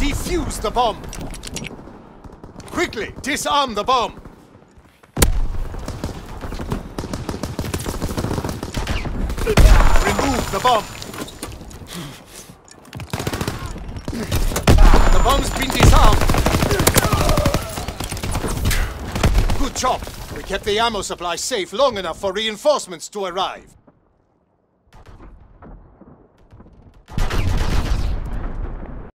Defuse the bomb! Quickly, disarm the bomb! Remove the bomb! The bomb's been disarmed! Good job! We kept the ammo supply safe long enough for reinforcements to arrive.